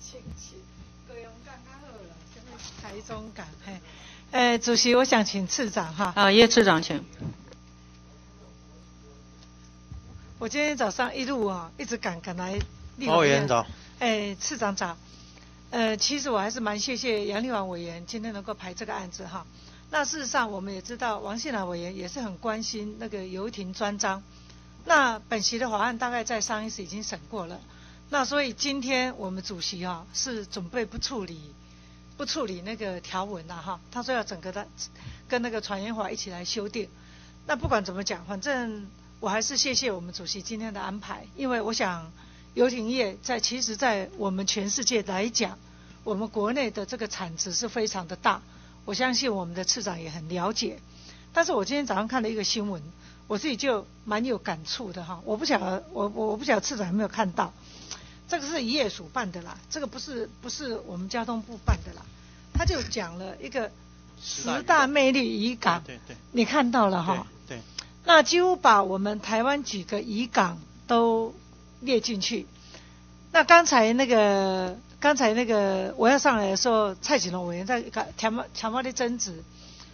请起，高雄港较好了，什么台中港嘿。呃，主席，我想请次长哈。啊，叶次长请。我今天早上一路啊，一直赶赶来。委员早。哎，次长早。呃，其实我还是蛮谢谢杨立王委员今天能够排这个案子哈。那事实上，我们也知道王信兰委员也是很关心那个游艇专章。那本席的法案大概在上一次已经审过了。那所以今天我们主席啊是准备不处理不处理那个条文了哈。他说要整个的跟那个传言法一起来修订。那不管怎么讲，反正我还是谢谢我们主席今天的安排，因为我想。游艇业在其实，在我们全世界来讲，我们国内的这个产值是非常的大。我相信我们的次长也很了解。但是我今天早上看了一个新闻，我自己就蛮有感触的哈。我不晓得，我我不晓得次长有没有看到，这个是渔业署办的啦，这个不是不是我们交通部办的啦。他就讲了一个十大魅力渔港，对对，你看到了哈？对。那几乎把我们台湾几个渔港都。列进去。那刚才那个，刚才那个我要上来的时候，蔡启龙委员在强调强调的争执，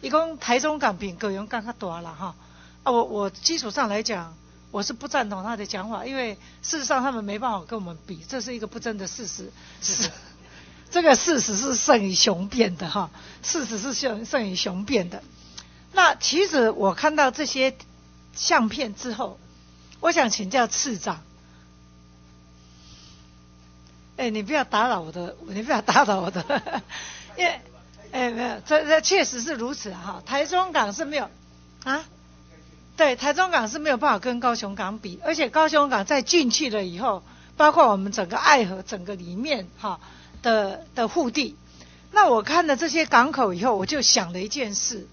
一共台中港比高雄港较大了哈。啊，我我基础上来讲，我是不赞同他的讲法，因为事实上他们没办法跟我们比，这是一个不争的事实。是，这个事实是胜于雄辩的哈，事实是胜胜于雄辩的。那其实我看到这些相片之后，我想请教次长。哎，你不要打扰我的，你不要打扰我的，因为，哎，没有，这这确实是如此哈。台中港是没有，啊，对，台中港是没有办法跟高雄港比，而且高雄港在进去了以后，包括我们整个爱河整个里面哈的的腹地，那我看了这些港口以后，我就想了一件事，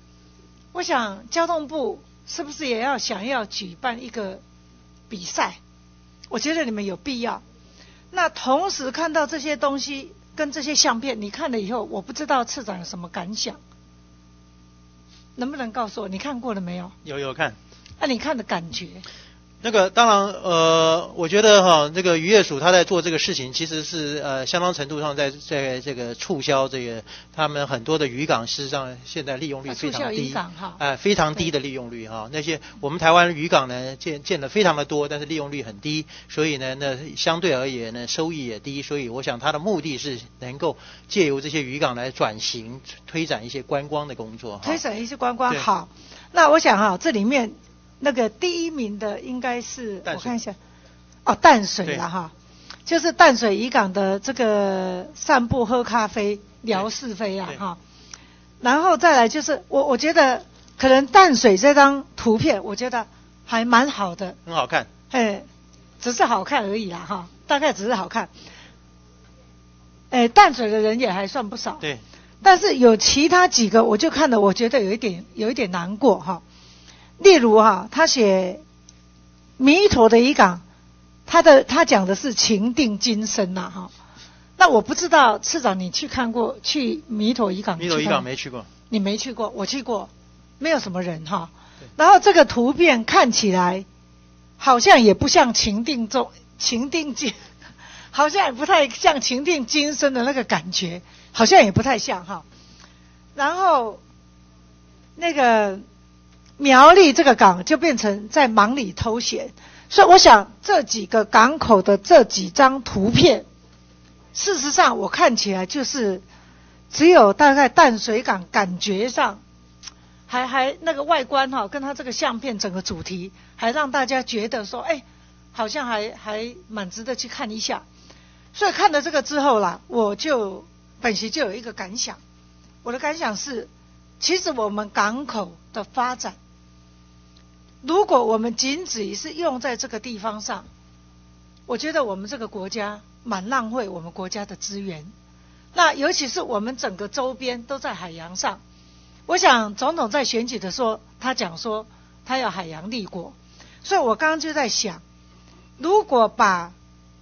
我想交通部是不是也要想要举办一个比赛？我觉得你们有必要。那同时看到这些东西跟这些相片，你看了以后，我不知道次长有什么感想，能不能告诉我你看过了没有？有有看。那你看的感觉？那个当然，呃，我觉得哈，这个渔业署他在做这个事情，其实是呃相当程度上在在这个促销这个他们很多的渔港，事实上现在利用率非常低，哎，非常低的利用率哈。那些我们台湾渔港呢建建的非常的多，但是利用率很低，所以呢，那相对而言呢收益也低，所以我想他的目的是能够借由这些渔港来转型推展一些观光的工作，推展一些观光好。那我想哈，这里面。那个第一名的应该是我看一下，哦，淡水了哈，就是淡水渔港的这个散步喝咖啡聊是非啊哈，然后再来就是我我觉得可能淡水这张图片我觉得还蛮好的，很好看，哎，只是好看而已啦哈，大概只是好看，哎，淡水的人也还算不少，对，但是有其他几个我就看了，我觉得有一点有一点难过哈。例如哈，他写弥陀的渔港，他的他讲的是情定今生呐哈。那我不知道次长你去看过去弥陀渔港？弥陀渔港没去过。你没去过，我去过，没有什么人哈。然后这个图片看起来好像也不像情定中情定今，好像也不太像情定今生的那个感觉，好像也不太像哈。然后那个。苗栗这个港就变成在忙里偷闲，所以我想这几个港口的这几张图片，事实上我看起来就是只有大概淡水港感觉上还还那个外观哈，跟它这个相片整个主题还让大家觉得说，哎，好像还还蛮值得去看一下。所以看了这个之后啦，我就本席就有一个感想，我的感想是，其实我们港口的发展。如果我们仅止是用在这个地方上，我觉得我们这个国家蛮浪费我们国家的资源。那尤其是我们整个周边都在海洋上。我想总统在选举的时候，他讲说他要海洋立国，所以我刚刚就在想，如果把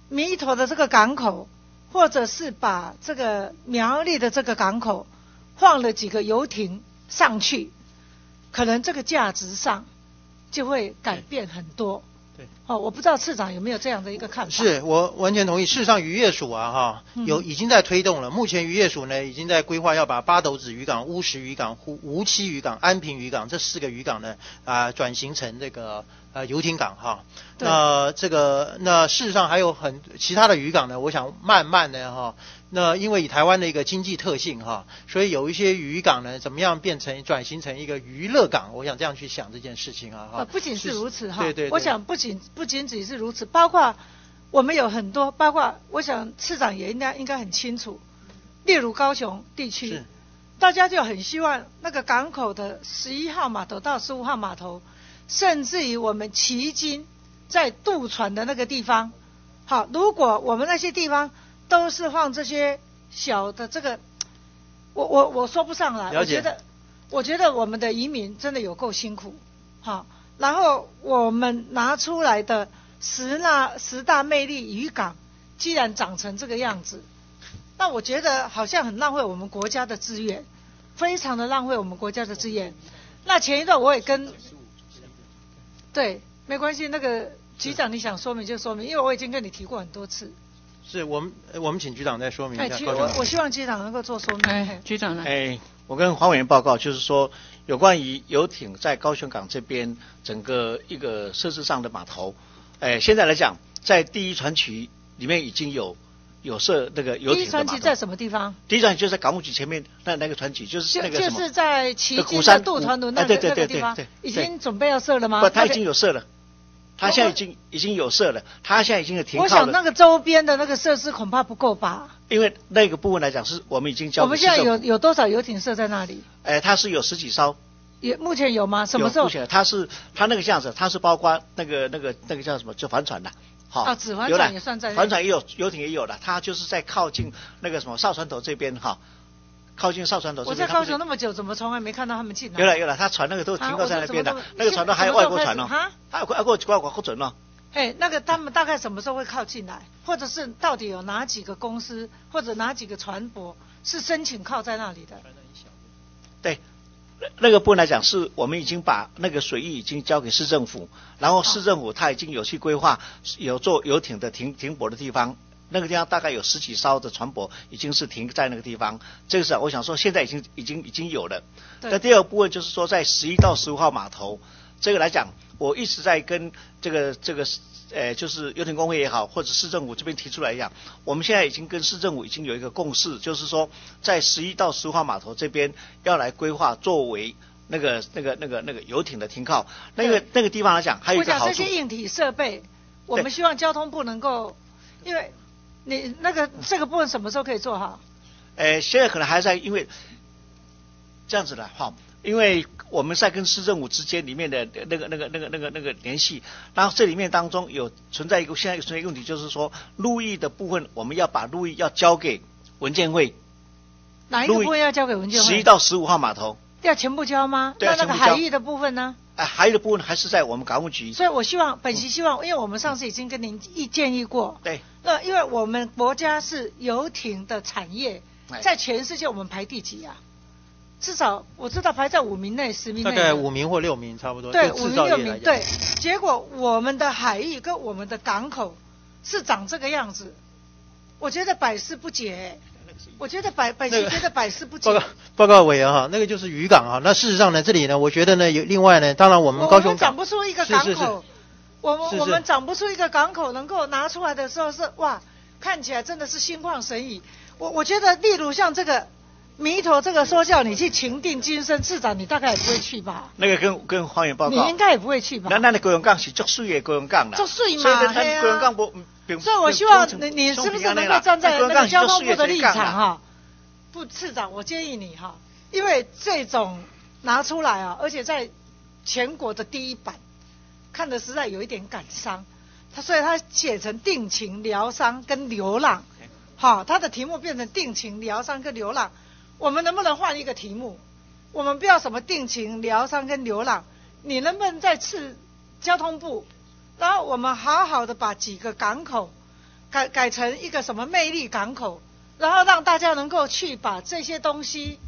弥陀的这个港口，或者是把这个苗栗的这个港口放了几个游艇上去，可能这个价值上。就会改变很多，对。哦，我不知道市长有没有这样的一个看法？是我完全同意。事实上，渔业署啊，哈，有已经在推动了。目前渔业署呢，已经在规划要把八斗子渔港、乌石渔港、无无期渔港、安平渔港这四个渔港呢，啊，转型成这个呃游艇港哈。那这个那事实上还有很其他的渔港呢，我想慢慢的哈。那因为以台湾的一个经济特性哈，所以有一些渔港呢，怎么样变成转型成一个娱乐港？我想这样去想这件事情啊哈。不仅是如此哈，对对。我想不仅不仅仅是如此，包括我们有很多，包括我想市长也应该应该很清楚，例如高雄地区，大家就很希望那个港口的十一号码头到十五号码头，甚至于我们迄今在渡船的那个地方，好，如果我们那些地方。都是放这些小的这个，我我我说不上来。我觉得，我觉得我们的移民真的有够辛苦，好。然后我们拿出来的十大十大魅力渔港，既然长成这个样子，那我觉得好像很浪费我们国家的资源，非常的浪费我们国家的资源。那前一段我也跟，对，没关系，那个局长你想说明就说明，因为我已经跟你提过很多次。是我们，我们请局长再说明一下。我我希望局长能够做说明。局长呢？哎，我跟黄委员报告，就是说有关于游艇在高雄港这边整个一个设置上的码头，哎，现在来讲，在第一船区里面已经有有设那个游艇。第一船区在什么地方？第一船区就在港务局前面那那个船区，就是那个什么？就是在旗津的渡船轮那个那个地方，已经准备要设了吗？不，他已经有设了。他现在已经已经有设了，他现在已经有停靠了。我想那个周边的那个设施恐怕不够吧？因为那个部分来讲，是我们已经交。我们现在有有多少游艇设在那里？哎，它是有十几艘。也目前有吗？什么时候？目前它是它那个样子，它是包括那个那个那个叫什么？就帆船的。好。啊，纸帆船也算在。帆船也有，游艇也有的。它就是在靠近那个什么哨船头这边哈。靠近哨船头，我在高雄那么久，怎么从来没看到他们进来？有了有了，他船那个都停靠在那边的，那个船都还有外国船呢，还有外国外国货准呢。哎，那个他们大概什么时候会靠进来？或者是到底有哪几个公司或者哪几个船舶是申请靠在那里的？对，那个部分来讲，是我们已经把那个水域已经交给市政府，然后市政府他已经有去规划有做游艇的停停泊的地方。那个地方大概有十几艘的船舶已经是停在那个地方，这个是我想说现在已经已经已经有了。那第二部分就是说在十一到十五号码头，这个来讲，我一直在跟这个这个呃就是游艇工会也好，或者市政府这边提出来一样，我们现在已经跟市政府已经有一个共识，就是说在十一到十五号码头这边要来规划作为那个那个那个那个游艇的停靠，那个那个地方来讲还有一个好处。这些硬体设备，我们希望交通部能够，因为。你那个这个部分什么时候可以做好？呃，现在可能还在，因为这样子的哈，因为我们在跟市政府之间里面的那个、那个、那个、那个、那个联系，然后这里面当中有存在一个现在存在一个问题，就是说路易的部分，我们要把路易要交给文件会。哪一个部分要交给文件会？十一到十五号码头。要全部交吗？对，那个海域的部分呢？哎，海域的部分还是在我们港务局。所以我希望，本席希望，因为我们上次已经跟您议建议过。对。那因为我们国家是游艇的产业，在全世界我们排第几啊？至少我知道排在五名内、十名内。大概五名或六名差不多。对，五名六名。对。结果我们的海域跟我们的港口是长这个样子，我觉得百思不解。我觉得百百姓觉得百思不解。报告报告委员哈，那个就是渔港哈。那事实上呢，这里呢，我觉得呢，有另外呢，当然我们高雄港长不出一个港口。我们我们长不出一个港口能够拿出来的时候是哇，看起来真的是心旷神怡。我我觉得，例如像这个弥陀这个说叫你去情定今生，市长你大概也不会去吧？那个跟跟花园报告，你应该也不会去吧？那那你郭永港是做水的郭永港的，做水嘛，对啊。所以我希望你你是不是能够站在那个交通部的立场哈？不，市长，我建议你哈，因为这种拿出来啊，而且在全国的第一版。看的实在有一点感伤，他所以他写成定情疗伤跟流浪，好，他的题目变成定情疗伤跟流浪，我们能不能换一个题目？我们不要什么定情疗伤跟流浪，你能不能再次交通部，然后我们好好的把几个港口改改成一个什么魅力港口，然后让大家能够去把这些东西，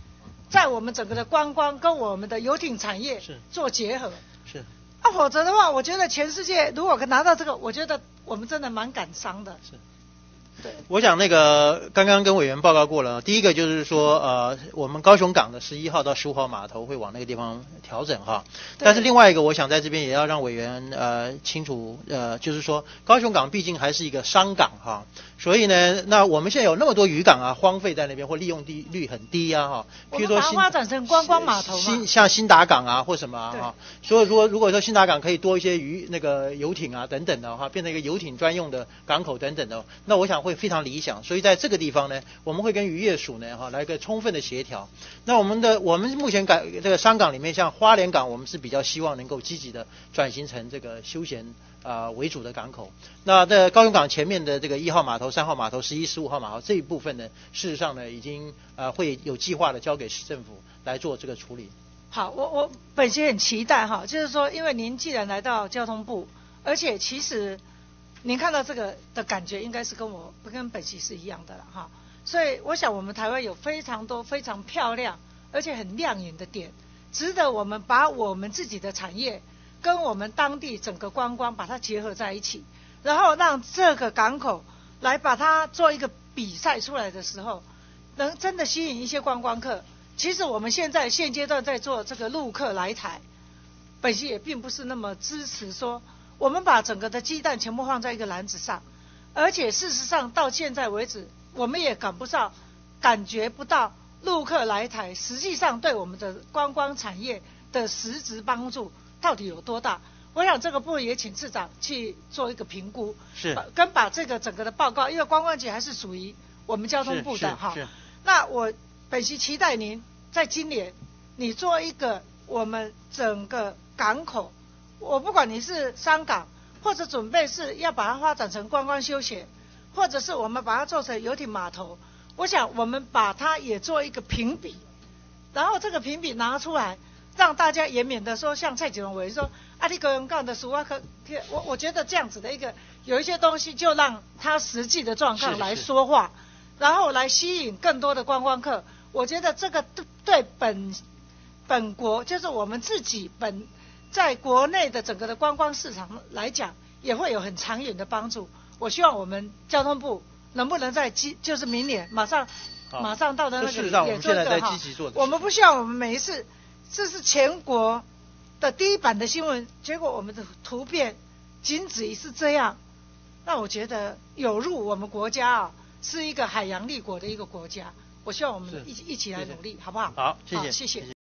在我们整个的观光跟我们的游艇产业做结合。是啊，否则的话，我觉得全世界如果拿到这个，我觉得我们真的蛮感伤的。是。对。我想那个刚刚跟委员报告过了，第一个就是说，呃，我们高雄港的十一号到十五号码头会往那个地方调整哈。但是另外一个，我想在这边也要让委员呃清楚，呃，就是说高雄港毕竟还是一个商港哈，所以呢，那我们现在有那么多渔港啊，荒废在那边或利用地率很低啊哈，譬如说新发展成观光码头嘛。新像新达港啊或什么啊哈，所以说如果说新达港可以多一些渔那个游艇啊等等的哈，变成一个游艇专用的港口等等的，那我想会非常理想。所以在这个地方呢，我们会跟渔业署呢哈来一个充分的协调。那我们的我们目前港这个商港里面，像花莲港，我们是比较希望能够积极的转型成这个休闲啊、为主的港口。那在高雄港前面的这个一号码头、三号码头、十一、十五号码头这一部分呢，事实上呢已经呃会有计划的交给市政府来做这个处理。好，我我本身很期待哈，就是说，因为您既然来到交通部，而且其实您看到这个的感觉，应该是跟我跟本席是一样的了哈。所以我想，我们台湾有非常多非常漂亮而且很亮眼的点，值得我们把我们自己的产业跟我们当地整个观光把它结合在一起，然后让这个港口来把它做一个比赛出来的时候，能真的吸引一些观光客。其实我们现在现阶段在做这个陆客来台，本席也并不是那么支持说我们把整个的鸡蛋全部放在一个篮子上，而且事实上到现在为止，我们也赶不上、感觉不到陆客来台实际上对我们的观光产业的实质帮助到底有多大。我想这个部分也请市长去做一个评估，是把跟把这个整个的报告，因为观光局还是属于我们交通部的哈是。那我本席期待您在今年，你做一个我们整个港口，我不管你是香港，或者准备是要把它发展成观光休闲，或者是我们把它做成游艇码头，我想我们把它也做一个评比，然后这个评比拿出来，让大家也免得说像蔡锦荣委员说，阿里格人干的俗话，可可，我我觉得这样子的一个有一些东西，就让他实际的状况来说话，然后来吸引更多的观光客。我觉得这个对对本本国就是我们自己本在国内的整个的观光市场来讲，也会有很长远的帮助。我希望我们交通部能不能在今，就是明年马上马上到的那个也做一个哈积极做的我们不希望我们每一次这是全国的第一版的新闻，结果我们的图片仅止于是这样，那我觉得有入我们国家啊，是一个海洋立国的一个国家。我希望我们一起一起来努力，好不好？好，谢谢，谢谢。